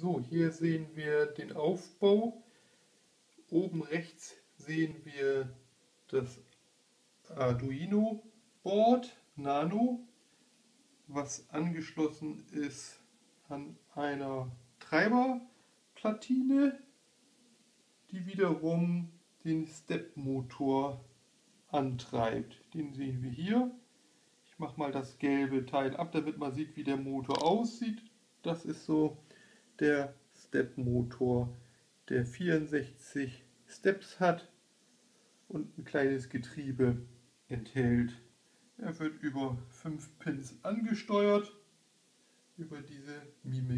So, hier sehen wir den Aufbau. Oben rechts sehen wir das Arduino Board Nano, was angeschlossen ist an einer Treiberplatine, die wiederum den Step-Motor antreibt. Den sehen wir hier. Ich mache mal das gelbe Teil ab, damit man sieht, wie der Motor aussieht. Das ist so der Step-Motor, der 64 Steps hat und ein kleines Getriebe enthält. Er wird über 5 Pins angesteuert, über diese Mimik